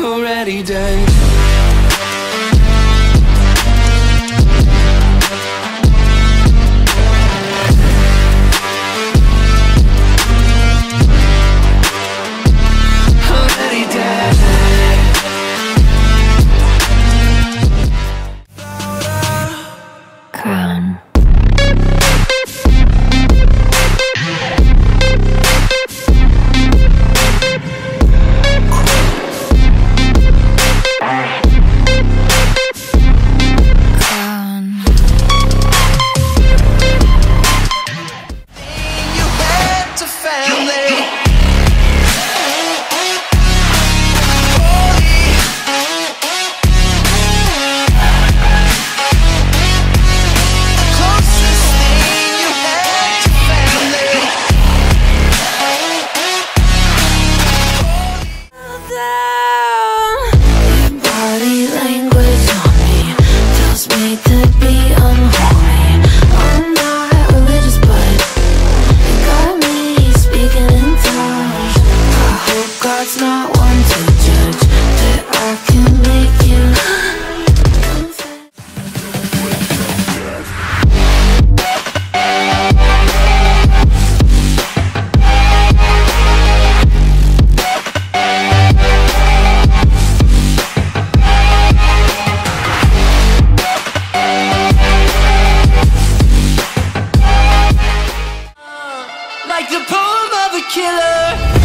already dead It's not one to judge That I can make you Like the poem of a killer.